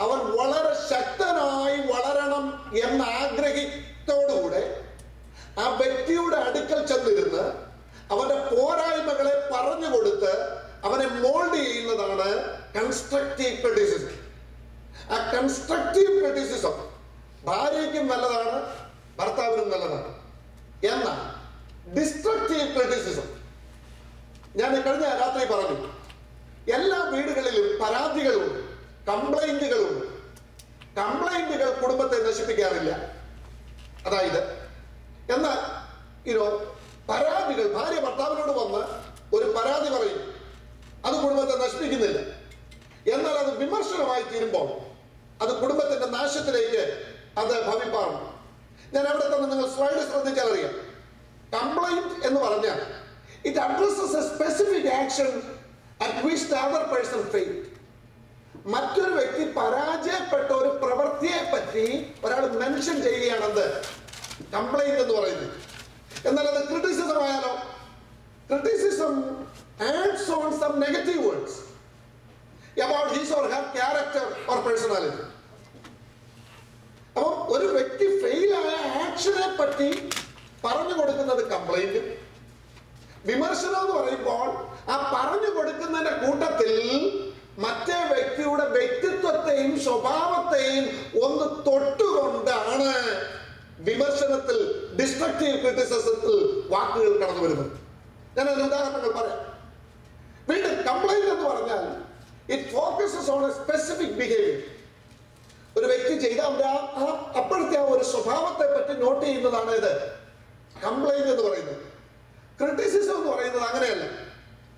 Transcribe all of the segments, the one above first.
അവൻ വളരെ ശക്തനായി വളരണം എന്ന ആഗ്രഹത്തോടുകൂടെ ആ വ്യക്തിയുടെ അടുക്കൽ ചെന്നിരുന്ന് അവന്റെ പോരായ്മകളെ പറഞ്ഞു കൊടുത്ത് അവനെ മോൾഡ് ചെയ്യുന്നതാണ് കൺസ്ട്രക്റ്റീവ് ക്രിറ്റിസിസം ആ കൺസ്ട്രക്റ്റീവ് ക്രിറ്റിസിസം ഭാര്യയ്ക്കും നല്ലതാണ് ഭർത്താവിനും നല്ലതാണ്. എന്നാൽ ഡിസ്ട്രക്റ്റീവ് ക്രിറ്റിസിസം ഞാൻ കഴിഞ്ഞ രാത്രി പറഞ്ഞു എല്ലാ വീടുകളിലും പരാതികളുണ്ട്. കംപ്ലൈന്റുകളുണ്ട് കംപ്ലൈന്റുകൾ കുടുംബത്തെ നശിപ്പിക്കാറില്ല. അതായത് എന്നാൽ ഇനോ പരാതികൾ ഭാര്യ ഭർത്താവിനോട് വന്ന് ഒരു പരാതി പറയും അത് കുടുംബത്തെ നശിപ്പിക്കുന്നില്ല. എന്നാൽ അത് വിമർശനമായി തീരുമ്പോൾ അത് കുടുംബത്തിന്റെ നാശത്തിലേക്ക് അത് ഭവിപ്പാറും ഞാൻ അവിടെ തന്നെ നിങ്ങൾ സ്ലൈഡ് ശ്രദ്ധിച്ചാൽ അറിയാം. കംപ്ലൈന്റ് എന്ന് പറഞ്ഞാൽ it addresses a specific action at which the other person fail മറ്റൊരു വ്യക്തി പരാജയപ്പെട്ട ഒരു പ്രവൃത്തിയെ പറ്റി ഒരാൾ മെൻഷൻ ചെയ്യുകയാണെന്ത് കംപ്ലൈന്റ് എന്ന് പറയുന്നത്. എന്നാൽ അത് ക്രിട്ടിസിസം ആയാലോ? Criticism adds on some negative words about his or her character or personality അപ്പം ഒരു വ്യക്തി ഫെയിലായ ആക്ഷനെ പറ്റി പറഞ്ഞു കൊടുക്കുന്നത് കംപ്ലൈന്റ് വിമർശനം എന്ന് പറയുമ്പോൾ ആ പറഞ്ഞു കൊടുക്കുന്നതിന്റെ കൂട്ടത്തിൽ മറ്റേ വ്യക്തിയുടെ വ്യക്തിത്വത്തെയും സ്വഭാവത്തെയും ഒന്ന് തൊട്ടുകൊണ്ടാണ് വിമർശനത്തിൽ ഡിസ്ട്രക്റ്റീവ് ക്രിറ്റിസിസത്തിൽ വാക്കുകൾ കടന്നു വരുന്നത്. ഞാൻ അതിന് ഉദാഹരണങ്ങൾ പറയാം. വീണ്ടും കംപ്ലൈന്റ് എന്ന് പറഞ്ഞാൽ it focuses on a specific behaviour ഒരു വ്യക്തി ചെയ്ത അവന്റെ ആ അപ്പോഴത്തെ ആ ഒരു സ്വഭാവത്തെ പറ്റി നോട്ട് ചെയ്യുന്നതാണ് ഇത്. കംപ്ലൈന്റ് എന്ന് പറയുന്നത്. ക്രിറ്റിസിസം എന്ന് പറയുന്നത് അങ്ങനെയല്ല.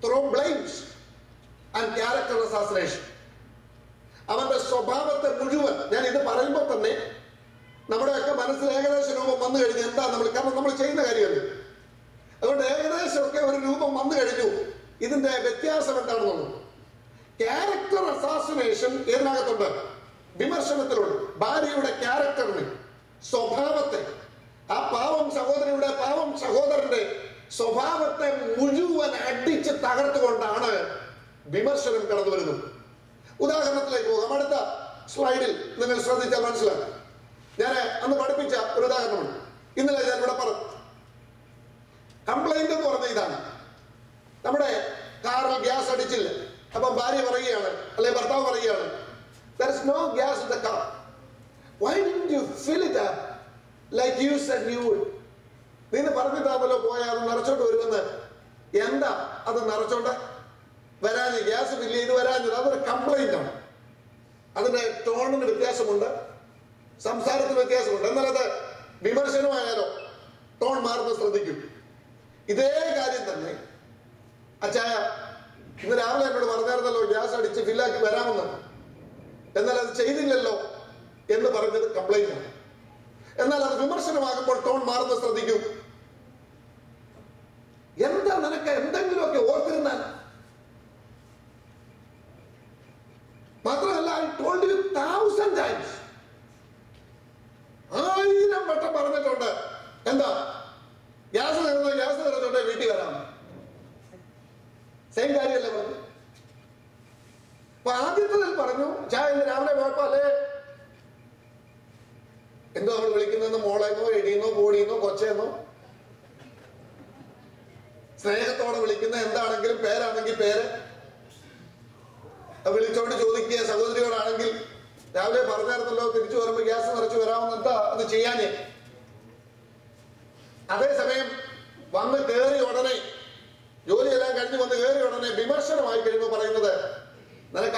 ത്രോ ബ്ലൈംസ് ക്യാരക്ടർ അസാസിനേഷൻ അവന്റെ സ്വഭാവത്തെ മുഴുവൻ ഞാൻ ഇത് പറയുമ്പോൾ തന്നെ നമ്മുടെയൊക്കെ മനസ്സിൽ ഏകദേശ രൂപം വന്നു കഴിഞ്ഞു എന്താ നമ്മൾ കാരണം നമ്മൾ ചെയ്യുന്ന കാര്യമല്ലേ? അതുകൊണ്ട് ഏകദേശമൊക്കെ ഒരു രൂപം വന്നു കഴിഞ്ഞു. ഇതിന്റെ വ്യത്യാസം എന്താണെന്നുള്ളത്. ക്യാരക്ടർ അസാസിനേഷൻ ഏതിനകത്തുണ്ട്? വിമർശനത്തിലുണ്ട്. ഭാര്യയുടെ ക്യാരക്ടറിനെ സ്വഭാവത്തെ ആ പാവം സഹോദരിയുടെ പാവം സഹോദരന്റെ സ്വഭാവത്തെ മുഴുവൻ അടിച്ച് തകർത്തുകൊണ്ടാണ് വിമർശനം കടന്നു വരുന്നു. ഉദാഹരണത്തിലേക്ക് പോകാം. അടുത്ത സ്ലൈഡിൽ നിങ്ങൾ ശ്രദ്ധിച്ചാൽ മനസ്സിലാക്കാം ഞാൻ അന്ന് പഠിപ്പിച്ച ഒരു ഉദാഹരണമാണ് ഇന്നലെ ഞാൻ ഇവിടെ പറഞ്ഞു. കംപ്ലൈന്റ് എന്ന് പറഞ്ഞ ഇതാണ്. നമ്മുടെ കാറിൽ ഗ്യാസ് അടിച്ചില്ല. അപ്പം ഭാര്യ പറയുകയാണ് അല്ലെ ഭർത്താവ് പറയുകയാണ് no gas in the car why did you fill it up like you നീന്ന് പറഞ്ഞിട്ടാണല്ലോ പോയാൽ അത് നിറച്ചോണ്ട് വരുമെന്ന്. എന്താ അത് നിറച്ചോണ്ട്? വരാഞ്ഞ് ഗ്യാസ് ഫില്ല് ചെയ്ത് വരാഞ്ഞത് അതൊരു കംപ്ലൈന്റ് ആണ്. അതിന്റെ ടോണിന് വ്യത്യാസമുണ്ട്. സംസാരത്തിന് വ്യത്യാസമുണ്ട്. എന്നാൽ അത് വിമർശനമായാലോ ടോൺ മാറുന്ന ശ്രദ്ധിക്കും. ഇതേ കാര്യം തന്നെ അച്ചായ ഇന്ന് രാവിലെ എന്നോട് പറഞ്ഞായിരുന്നല്ലോ ഗ്യാസ് അടിച്ച് ഫില്ലാക്കി വരാമെന്ന്. എന്നാൽ അത് ചെയ്തില്ലല്ലോ എന്ന് പറഞ്ഞത് കംപ്ലൈന്റ് ആണ്. എന്നാൽ അത് വിമർശനമാകുമ്പോൾ ടോൺ മാറുന്ന ശ്രദ്ധിക്കും. എന്താ നിനക്ക് ടോൾഡ് യു തൗസൻഡ് ടൈംസ് ആയിരം വട്ടം പറഞ്ഞിട്ടുണ്ട്. എന്താ? ഗ്യാസ് തീർന്ന ഗ്യാസ് തീർന്നോട്ടെ വീട്ടിൽ വരാം. സെയിം കാര്യമല്ലേ പറഞ്ഞു അപ്പൊ ആദ്യത്തതിൽ പറഞ്ഞു ചായ രാവിലെ പോയപ്പോ അല്ലേ? എന്തോ അവൾ വിളിക്കുന്നതെന്ന് മോളെന്നോ എടിയെന്നോ കോടിയെന്നോ കൊച്ചെന്നോ? സ്നേഹത്തോടെ വിളിക്കുന്ന എന്താണെങ്കിലും പേരാണെങ്കിൽ പേര്. വിളിച്ചോണ്ട് ചോദിക്കുക സഹോദരികളാണെങ്കിൽ രാവിലെ പറഞ്ഞായിരുന്നല്ലോ തിരിച്ചു വരുമ്പോ ഗ്യാസ് നിറച്ചു വരാമെന്ന് എന്താ അത് ചെയ്യാനേ അതേസമയം വന്ന് കയറി ഉടനെ ജോലിയെല്ലാം കഴിഞ്ഞ് വന്ന് കയറി ഉടനെ വിമർശനമായി കഴിയുമ്പോൾ പറയുന്നത് നിനക്ക്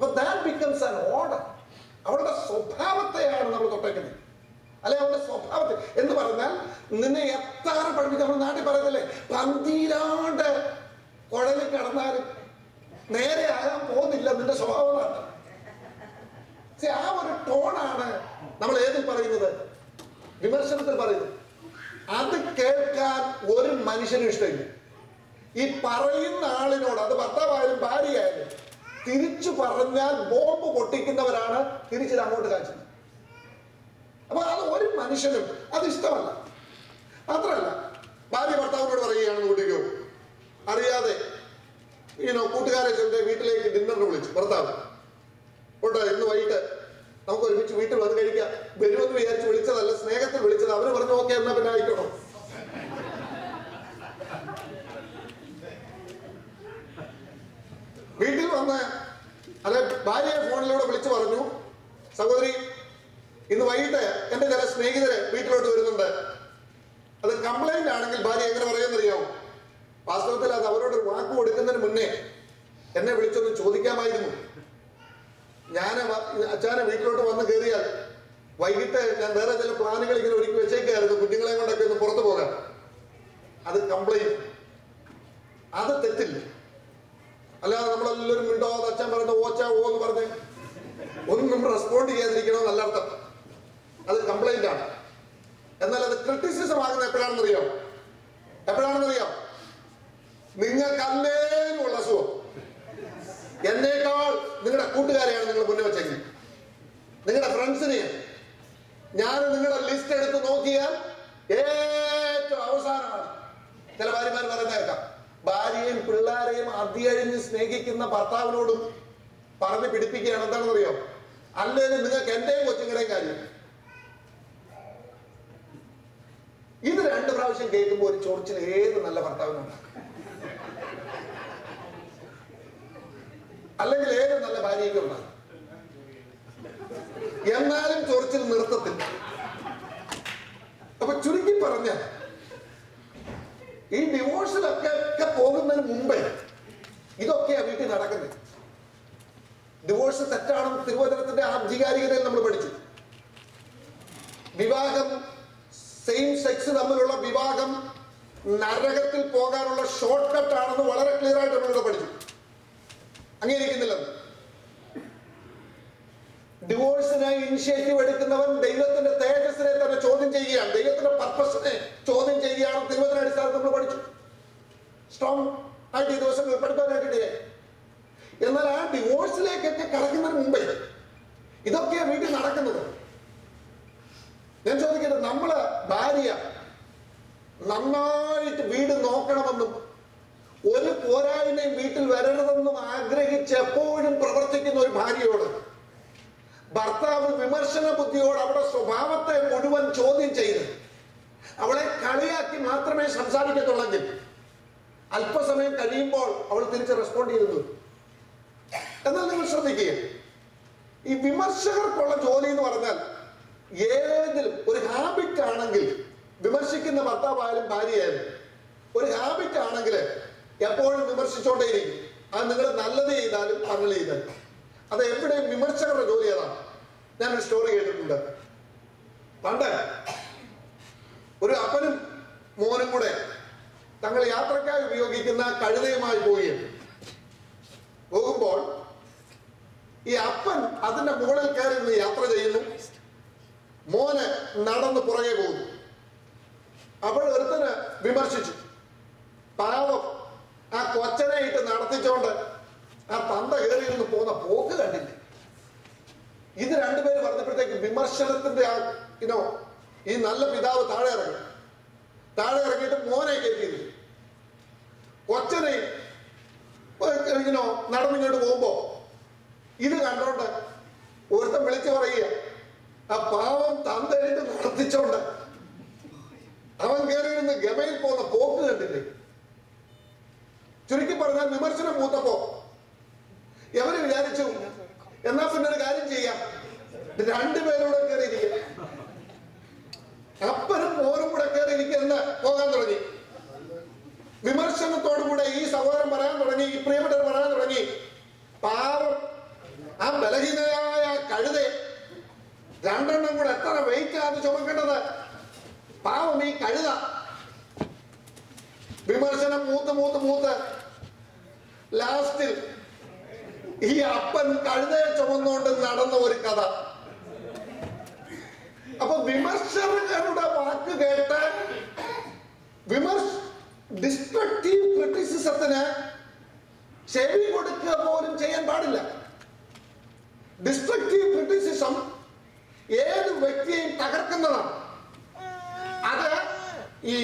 അപ്പൊ ദാറ്റ് ബിക്കംസ് ആൻ ഓർഡർ അവളുടെ സ്വഭാവത്തെയാണ് നമ്മൾ തൊട്ടേക്കുന്നത്. അല്ലെ അവളുടെ സ്വഭാവത്തെ. എന്ന് പറഞ്ഞാൽ നിന്നെ എത്ര പഠിപ്പിച്ച നമ്മൾ നാട്ടിൽ പറയുന്നില്ലേ പന്തിരാണ്ട് കുഴലിൽ കിടന്നാലും നേരെ ആകാൻ പോകുന്നില്ല നിന്റെ സ്വഭാവമാണ് ആ ഒരു ടോണാണ് നമ്മൾ ഏതിൽ പറയുന്നത്? വിമർശനത്തിൽ പറയുന്നത്. അത് കേൾക്കാൻ ഒരു മനുഷ്യനും ഇഷ്ടമില്ല. ഈ പറയുന്ന ആളിനോട് അത് ഭർത്താവായാലും ഭാര്യയായാലും തിരിച്ചു പറഞ്ഞാൽ ബോംബ് പൊട്ടിക്കുന്നവരാണ് തിരിച്ചിട്ട് അങ്ങോട്ട് കാച്ചുന്നത് അപ്പൊ അത് ഒരു മനുഷ്യനും അത് ഇഷ്ടമല്ല. മാത്രമല്ല ഭാര്യ ഭർത്താവിനോട് പറയുകയാണെന്ന് കൂട്ടിക്കോ അറിയാതെ ഈനോ കൂട്ടുകാരെ ചെന്ന് വീട്ടിലേക്ക് ഡിന്നറിന് വിളിച്ചു ഭർത്താവ്. ഉണ്ട് ഇന്ന് വൈകിട്ട് നമുക്ക് ഒരുമിച്ച് വീട്ടിൽ വന്ന് കഴിക്കാം. വരുമെന്ന് വിചാരിച്ച് വിളിച്ചതല്ല സ്നേഹത്തിൽ വിളിച്ചത്. അവർ പറഞ്ഞു ഓക്കെ എന്നാ പിന്നെ ആയിക്കോട്ടോ. വന്ന് അല്ലെ ഭാര്യയെ ഫോണിലൂടെ വിളിച്ചു പറഞ്ഞു സഹോദരി ഇന്ന് വൈകിട്ട് എന്റെ ചില സ്നേഹിതരെ വീട്ടിലോട്ട് വരുന്നുണ്ട്. അത് കംപ്ലൈന്റ് ആണെങ്കിൽ ഭാര്യ എങ്ങനെ പറയുമെന്നറിയാമോ വാസ്തവത്തിൽ അത് അവരോട് ഒരു വാക്ക് കൊടുക്കുന്നതിന് മുന്നേ എന്നെ വിളിച്ചൊന്ന് ചോദിക്കാമായിരുന്നു. ഞാൻ അച്ഛനെ വീട്ടിലോട്ട് വന്ന് കയറിയാൽ വൈകിട്ട് ഞാൻ വേറെ ചില പ്ലാനുകൾ ഇങ്ങനെ ഒരുക്കി വെച്ചേക്കായിരുന്നു കുഞ്ഞുങ്ങളെ കൊണ്ടൊക്കെ ഒന്ന് പുറത്തു പോകാൻ. അത് കംപ്ലൈന്റ് അത് തെറ്റില്ല. അല്ലാതെ നമ്മളെല്ലാവരും മിണ്ടോ അച്ഛൻ പറയുന്ന ഓച്ച ഓ എന്ന് പറഞ്ഞ് ഒന്നും നമ്മൾ റെസ്പോണ്ട് ചെയ്യാതിരിക്കണമെന്നല്ല അർത്ഥം. അത് കംപ്ലൈന്റ് ആണ്. എന്നാൽ അത് ക്രിറ്റിസിസം ആകുന്ന എപ്പോഴാണെന്നറിയോ? എപ്പോഴാണെന്നറിയോ? നിങ്ങൾക്ക് അല്ലേനുള്ള അസുഖം. എന്നേക്കാൾ നിങ്ങളുടെ കൂട്ടുകാരെയാണ് നിങ്ങൾ മുന്നേ വെച്ചെങ്കിൽ നിങ്ങളുടെ ഫ്രണ്ട്സിനെയാണ് ഞാൻ നിങ്ങളുടെ ലിസ്റ്റ് എടുത്ത് നോക്കിയാൽ സ്നേഹിക്കുന്ന ഭർത്താവിനോടും പറഞ്ഞ് പിടിപ്പിക്കുകയാണ്. എന്താണെന്ന് അറിയോ അല്ലെങ്കിൽ നിങ്ങൾക്ക് എന്റെയും കൊച്ചുങ്ങളുടെയും കാര്യം. ഇത് രണ്ട് പ്രാവശ്യം കേൾക്കുമ്പോൾ ഒരു ചൊറിച്ചിൽ ഏത് നല്ല ഭർത്താവിനുണ്ടാക്കും? അല്ലെങ്കിൽ ഏത് നല്ല ഭാര്യയ്ക്കും ഉണ്ടാകും എന്നാലും ചൊറിച്ചിൽ നിർത്തത്തില്ല അപ്പൊ ചുരുക്കി പറഞ്ഞ ഈ ഡിവോഴ്സിലൊക്കെ ഒക്കെ പോകുന്നതിന് മുമ്പേ ഇതൊക്കെയാ വീട്ടിൽ നടക്കുന്നത് ഡിവോഴ്സ് തെറ്റാണെന്ന് തിരുവചനത്തിന്റെ ആധികാരികതയിൽ നമ്മൾ പഠിച്ചു. വിവാഹം സെയിം സെക്സ് തമ്മിലുള്ള വിവാഹം നരകത്തിൽ പോകാനുള്ള ഷോർട്ട് കട്ട് ആണെന്ന് വളരെ ക്ലിയർ ആയിട്ട് നമ്മളിവിടെ പഠിച്ചു. അംഗീകരിക്കുന്നില്ലെന്ന് ഡിവോഴ്സിനായി ഇനിഷ്യേറ്റീവ് എടുക്കുന്നവൻ ദൈവത്തിന്റെ തേജസ്സിനെ തന്നെ ചോദ്യം ചെയ്യുകയാണ്. ദൈവത്തിന്റെ പർപ്പസിനെ ചോദ്യം ചെയ്യുകയാണ് തിരുവനന്തപുരം അടിസ്ഥാനത്തിൽ നമ്മൾ പഠിച്ചു. സ്ട്രോങ് ആയിട്ട് ഈ ദിവസം പഠിക്കാനായിട്ടില്ലേ എന്നാൽ ആ ഡിവോഴ്സിലേക്കൊക്കെ കടക്കുന്നതിന് മുമ്പേ ഇതൊക്കെയാണ് വീട്ടിൽ നടക്കുന്നത്. ഞാൻ ചോദിക്കട്ടെ നമ്മൾ ഭാര്യ നന്നായിട്ട് വീട് നോക്കണമെന്നും ഒരു പോരായ്മയും വീട്ടിൽ വരരുതെന്നും ആഗ്രഹിച്ച് എപ്പോഴും പ്രവർത്തിക്കുന്ന ഒരു ഭാര്യയോട് ഭർത്താവ് വിമർശന ബുദ്ധിയോട് അവിടെ സ്വഭാവത്തെ മുഴുവൻ ചോദ്യം ചെയ്ത് അവളെ കളിയാക്കി മാത്രമേ സംസാരിക്കത്തുള്ളെങ്കിൽ അല്പസമയം കഴിയുമ്പോൾ അവൾ തിരിച്ച് റെസ്പോണ്ട് ചെയ്തു. എന്നാൽ നിങ്ങൾ ശ്രദ്ധിക്കുക ഈ വിമർശകർക്കുള്ള ജോലി എന്ന് പറഞ്ഞാൽ ഏതെങ്കിലും ഒരു ഹാബിറ്റ് ആണെങ്കിൽ വിമർശിക്കുന്ന ഭർത്താവായാലും ഭാര്യയായാലും ഒരു ഹാബിറ്റ് ആണെങ്കിൽ എപ്പോഴും വിമർശിച്ചുകൊണ്ടേയിരിക്കും അത് നിങ്ങൾ നല്ലത് ചെയ്താലും പറഞ്ഞത് ചെയ്താലും അത് എവിടെയും വിമർശകരുടെ ജോലി അതാണ്. ഒരു സ്റ്റോറി കേട്ടിട്ടുണ്ട്. പണ്ട് ഒരു അപ്പനും മോനും കൂടെ തങ്ങൾ യാത്രക്കായി ഉപയോഗിക്കുന്ന കഴുതയുമായി പോവുകയാണ് പോകുമ്പോൾ ഈ അപ്പൻ അതിന്റെ മുകളിൽ കയറി നിന്ന് യാത്ര ചെയ്യുന്നു. മോന് നടന്ന് പുറകെ പോകുന്നു. അപ്പോൾ ഒരുത്തന് വിമർശിച്ചു. പാവം ആ കൊച്ചനെ ഇട്ട് നടത്തിച്ചോണ്ട് ആ തന്ത കയറി നിന്ന് പോകുന്ന പോക്ക് കണ്ടില്ലേ? ഇത് രണ്ടുപേര് പറഞ്ഞപ്പോഴത്തേക്ക് വിമർശനത്തിന്റെ ആ ഇനോ ഈ നല്ല പിതാവ് താഴെ ഇറങ്ങി താഴെ ഇറങ്ങിയിട്ട് മോനെ കയറ്റിയത് കൊച്ചനെ ഇങ്ങനെ നടന്നിങ്ങോട്ട് പോകുമ്പോ ഇത് കണ്ടോണ്ട് ഒരുത്തൻ വിളിച്ചു പറയുക ആ പാവം തന്തയിട്ട് നടത്തിച്ചോണ്ട് അവൻ കയറി നിന്ന് ഗമയിൽ പോകുന്ന പോക്ക് കണ്ടില്ലേ ചുരുക്കി പറഞ്ഞാൽ വിമർശനം മൂത്തപ്പോ. എവര് വിചാരിച്ചു? എന്നാ പിന്നെ ഒരു കാര്യം ചെയ്യാം. രണ്ടുപേരോടെ കയറിയിരിക്കുക അപ്പനും മോനും കൂടെ കയറിയിരിക്കുന്ന പോകാൻ തുടങ്ങി. വിമർശനത്തോടുകൂടെ ഈ സഹോദരം പറയാൻ തുടങ്ങി ഈ പ്രിയപ്പെട്ടവർ പറയാൻ തുടങ്ങി. പാവം ആ ബലഹീനയായ കഴുതെ രണ്ടെണ്ണം കൂടെ എത്ര വെയിറ്റ് ആണ് ചുമക്കേണ്ടത്? പാവം ഈ കഴുത. വിമർശനം മൂത്ത് മൂത്ത് മൂത്ത് ലാസ്റ്റിൽ ഈ അപ്പൻ കഴുതയെ ചുമന്നുകൊണ്ട് നടന്ന ഒരു കഥ. അപ്പൊ വിമർശകരുടെ വാക്ക് കേട്ട് വിമർശ ഡിസ്ട്രക്റ്റീവ് ക്രിറ്റിസിസത്തിന് ചെവി കൊടുക്കുക പോലും ചെയ്യാൻ പാടില്ല. ഡിസ്ട്രക്റ്റീവ് ക്രിറ്റിസിസം ഏത് വ്യക്തിയെയും തകർക്കുന്നതാണ്. അത് ഈ